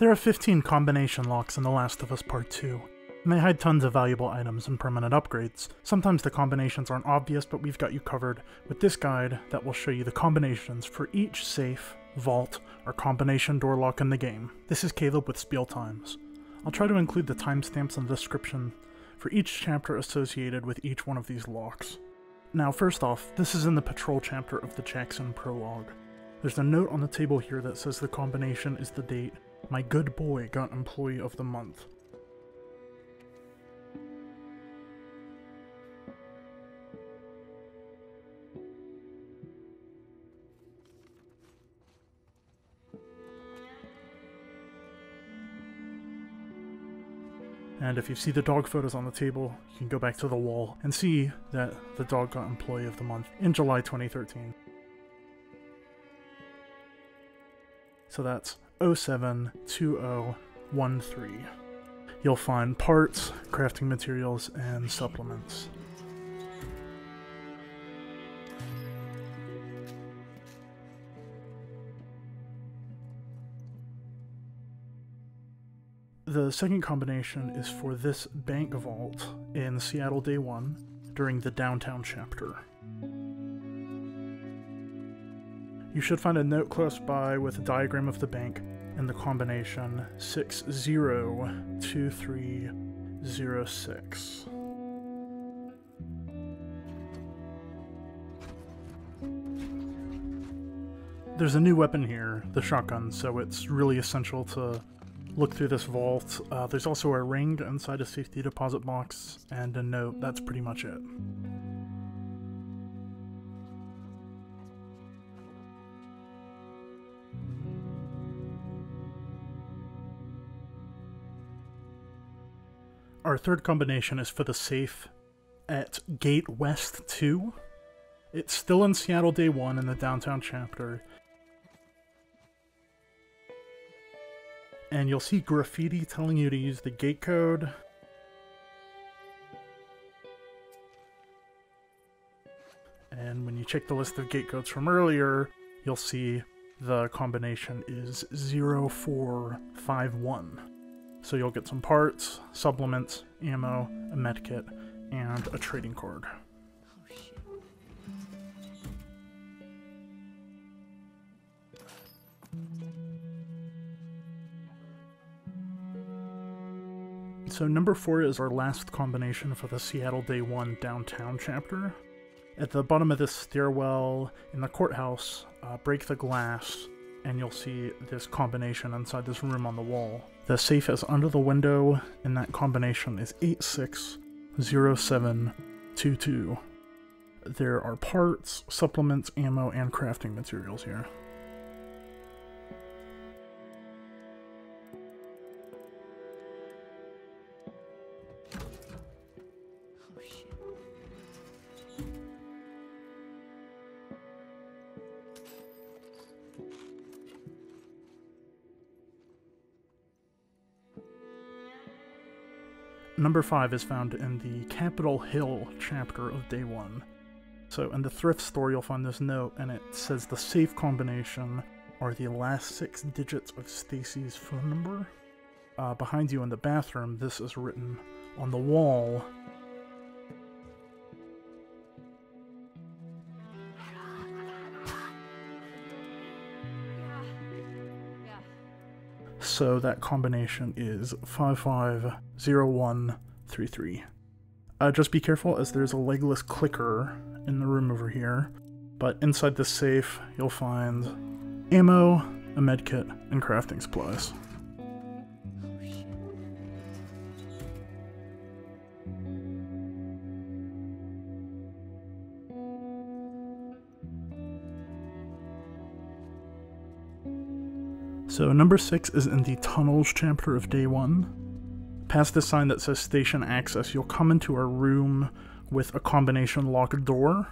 There are 15 combination locks in The Last of Us Part 2, and they hide tons of valuable items and permanent upgrades. Sometimes the combinations aren't obvious, but we've got you covered with this guide that will show you the combinations for each safe, vault, or combination door lock in the game. This is Caleb with Spiel Times. I'll try to include the timestamps in the description for each chapter associated with each one of these locks. Now, first off, this is in the Patrol chapter of the Jackson Prologue. There's a note on the table here that says the combination is the date my good boy got Employee of the Month. And if you see the dog photos on the table, you can go back to the wall and see that the dog got Employee of the Month in July 2013. So that's 072013. You'll find parts, crafting materials, and supplements. The second combination is for this bank vault in Seattle Day 1 during the downtown chapter. You should find a note close by with a diagram of the bank and the combination 602306. There's a new weapon here, the shotgun, so it's really essential to look through this vault. Uh, there's also a ring inside a safety deposit box and a note. That's pretty much it. Our third combination is for the safe at Gate West 2. It's still in Seattle Day 1 in the downtown chapter. And you'll see graffiti telling you to use the gate code. And when you check the list of gate codes from earlier, you'll see the combination is 0451. So you'll get some parts, supplements, ammo, a medkit, and a trading card. So number 4 is our last combination for the Seattle Day 1 downtown chapter. At the bottom of this stairwell in the courthouse, uh, break the glass, and you'll see this combination inside this room on the wall. The safe is under the window, and that combination is 860722. There are parts, supplements, ammo, and crafting materials here. Number 5 is found in the Capitol Hill chapter of Day 1. So in the thrift store you'll find this note and it says the safe combination are the last six digits of Stacy's phone number. Uh, behind you in the bathroom this is written on the wall so that combination is 550133. Uh, just be careful as there's a legless clicker in the room over here, but inside the safe you'll find ammo, a medkit, and crafting supplies. So number 6 is in the Tunnels chapter of Day 1. Past the sign that says Station Access, you'll come into a room with a combination locked door.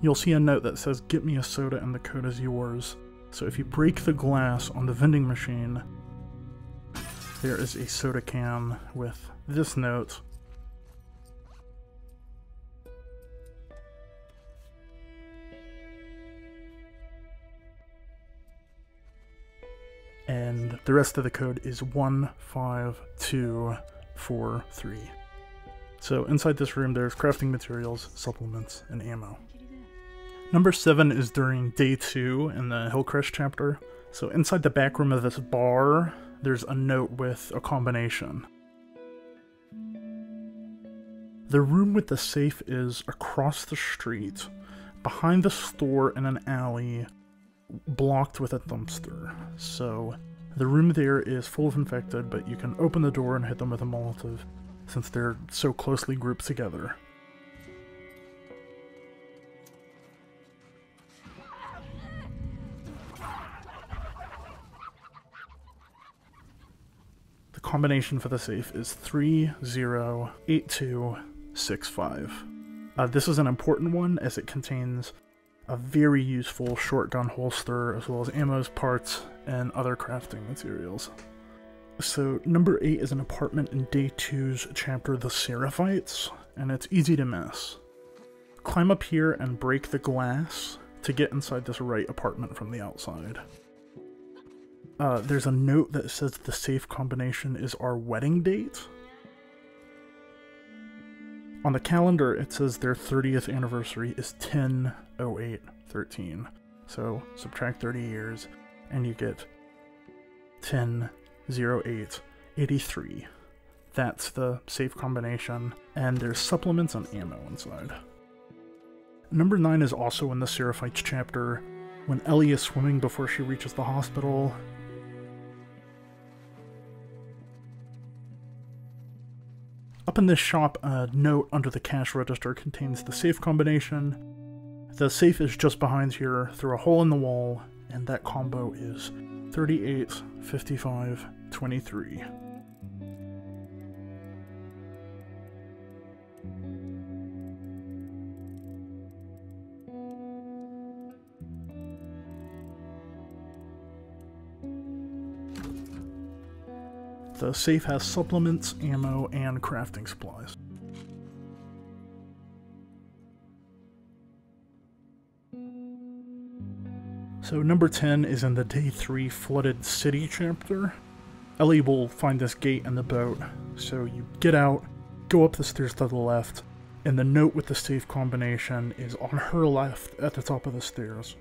You'll see a note that says, get me a soda and the code is yours. So if you break the glass on the vending machine, there is a soda can with this note and the rest of the code is 15243. So inside this room, there's crafting materials, supplements, and ammo. Number 7 is during day 2 in the Hillcrest chapter. So inside the back room of this bar, there's a note with a combination. The room with the safe is across the street, behind the store in an alley, blocked with a dumpster. So the room there is full of infected, but you can open the door and hit them with a Molotov, since they're so closely grouped together. The combination for the safe is 3082 65. Uh, this is an important one as it contains a very useful shotgun holster as well as ammo parts and other crafting materials. So number 8 is an apartment in day 2's chapter The Seraphites, and it's easy to miss. Climb up here and break the glass to get inside this right apartment from the outside. Uh, there's a note that says the safe combination is our wedding date, on the calendar, it says their 30th anniversary is 100813. So subtract 30 years, and you get 100883. That's the safe combination, and there's supplements and ammo inside. Number 9 is also in the Seraphites chapter. When Ellie is swimming before she reaches the hospital, Up in this shop, a note under the cash register contains the safe combination. The safe is just behind here through a hole in the wall, and that combo is 38, 55, 23. The safe has supplements, ammo, and crafting supplies. So number 10 is in the day 3 flooded city chapter. Ellie will find this gate in the boat, so you get out, go up the stairs to the left, and the note with the safe combination is on her left at the top of the stairs.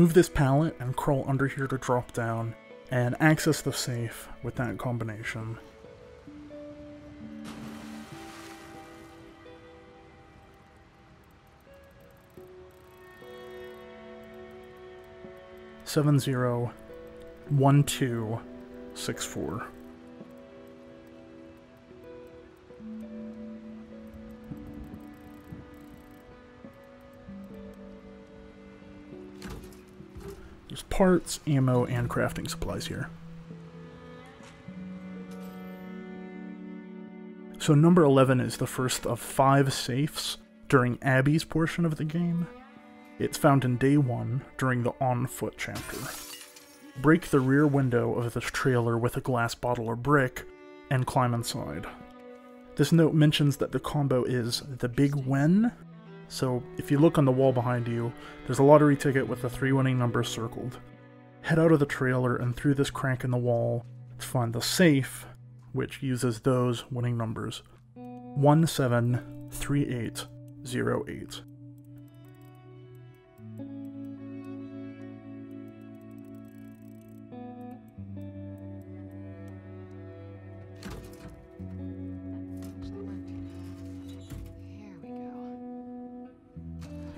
Move this pallet and crawl under here to drop down and access the safe with that combination. Seven zero one two six four. There's parts, ammo, and crafting supplies here. So number 11 is the first of five safes during Abby's portion of the game. It's found in day 1 during the On Foot chapter. Break the rear window of this trailer with a glass bottle or brick, and climb inside. This note mentions that the combo is the Big Win, so if you look on the wall behind you, there's a lottery ticket with the three winning numbers circled. Head out of the trailer and through this crank in the wall to find the safe, which uses those winning numbers 173808.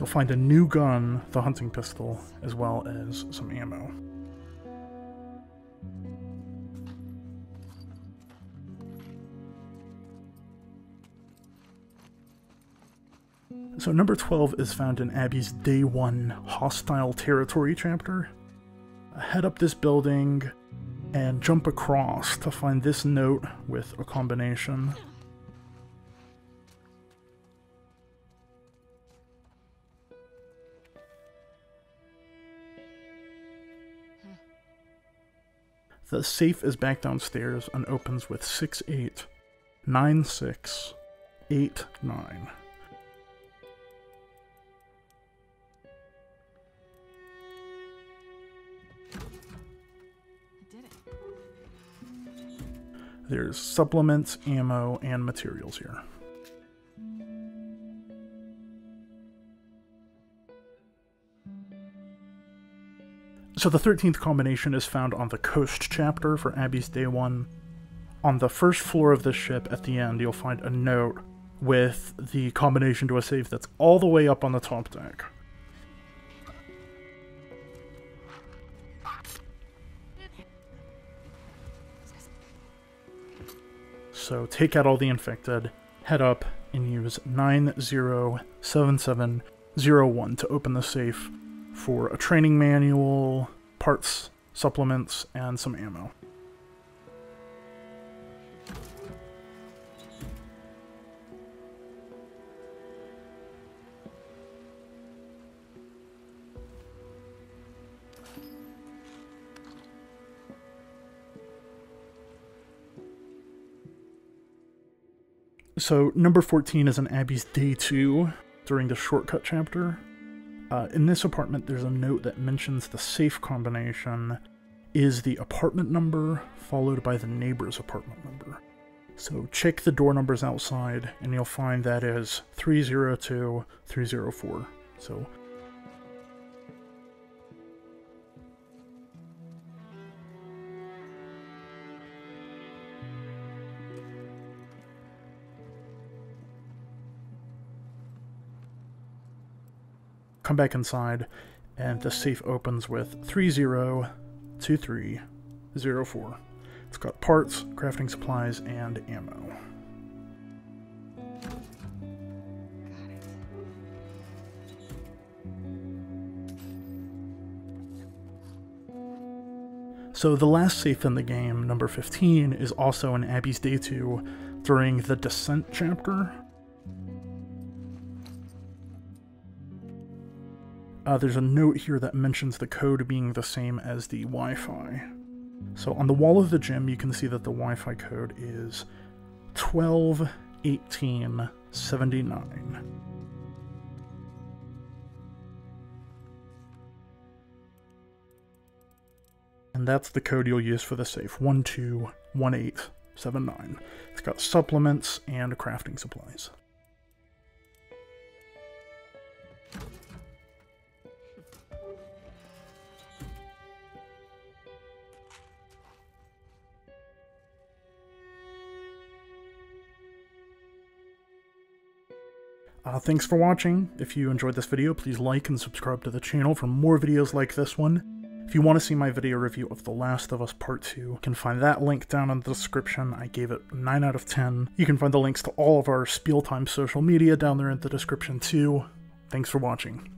You'll find a new gun, the hunting pistol, as well as some ammo. So number 12 is found in Abby's Day 1 Hostile Territory chapter. Head up this building and jump across to find this note with a combination. The safe is back downstairs and opens with 6 8, 9 6, 8 9. There's supplements, ammo, and materials here. So the 13th combination is found on the Coast chapter for Abby's Day 1. On the first floor of the ship at the end, you'll find a note with the combination to a safe that's all the way up on the top deck. So take out all the infected, head up, and use 907701 to open the safe for a training manual, parts, supplements, and some ammo. So, number 14 is an Abby's Day 2 during the shortcut chapter. Uh, in this apartment, there's a note that mentions the safe combination is the apartment number followed by the neighbor's apartment number. So check the door numbers outside and you'll find that is 302, 304. So come back inside, and the safe opens with 302304. It's got parts, crafting supplies, and ammo. So the last safe in the game, number 15, is also in Abby's Day 2 during the Descent chapter, Uh, there's a note here that mentions the code being the same as the Wi-Fi. So on the wall of the gym, you can see that the Wi-Fi code is 121879. And that's the code you'll use for the safe, 121879. It's got supplements and crafting supplies. Uh, thanks for watching. If you enjoyed this video, please like and subscribe to the channel for more videos like this one. If you want to see my video review of The Last of Us Part 2, you can find that link down in the description. I gave it 9 out of 10. You can find the links to all of our Spiel Time social media down there in the description too. Thanks for watching.